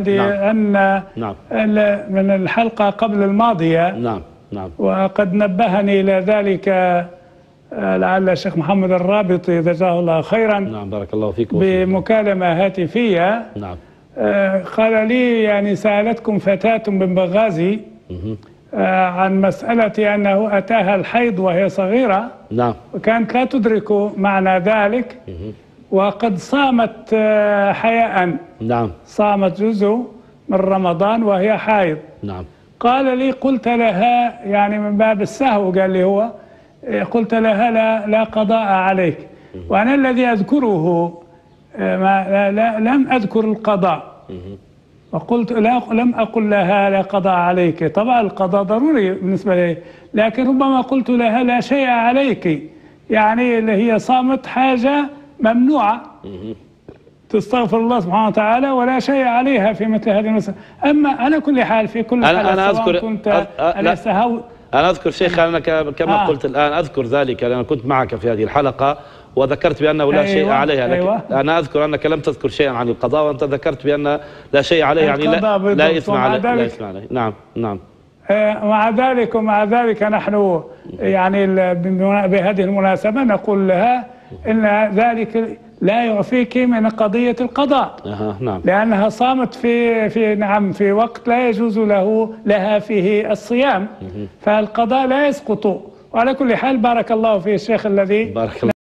عندي نعم. أن نعم. من الحلقة قبل الماضية نعم نعم وقد نبهني إلى ذلك آه، لعل الشيخ محمد الرابطي جزاه الله خيرا نعم بارك الله فيك وفيك. بمكالمة هاتفية نعم آه، قال لي يعني سألتكم فتاة من بنغازي مهم. آه، عن مسألة أنه أتاها الحيض وهي صغيرة نعم وكانت لا تدرك معنى ذلك مهم. وقد صامت آه، حياء. نعم. صامت جزء من رمضان وهي حائض. نعم. قال لي قلت لها يعني من باب السهو قال لي هو إيه، قلت لها لا, لا قضاء عليك. وأنا الذي أذكره آه، ما لا لا لم أذكر القضاء. وقلت لا لم أقل لها لا قضاء عليك. طبعا القضاء ضروري بالنسبة لي لكن ربما قلت لها لا شيء عليك. يعني اللي هي صامت حاجة ممنوعة. تستغفر الله سبحانه وتعالى ولا شيء عليها في مثل هذه المسألة أما على كل حال في كل حال أنا أذكر- كنت أ- أ- هو أنا أذكر شيخ أنا ك- كما آه. قلت الآن أذكر ذلك لأن كنت معك في هذه الحلقة وذكرت بأنه لا أيوة، شيء عليها لكن أيوة. أنا أذكر أنك لم تذكر شيئا عن القضاء وأنت ذكرت بأن لا شيء عليه يعني لا, لا إثم عليه لا إثم عليه نعم نعم آه، مع ذلك ومع ذلك نحن يعني بهذه المناسبة نقول لها إن ذلك لا يعفيك من قضية القضاء. أها نعم. لأنها صامت في في نعم في وقت لا يجوز له لها فيه الصيام. فالقضاء لا يسقط. وعلى كل حال بارك الله في الشيخ الذي بارك الله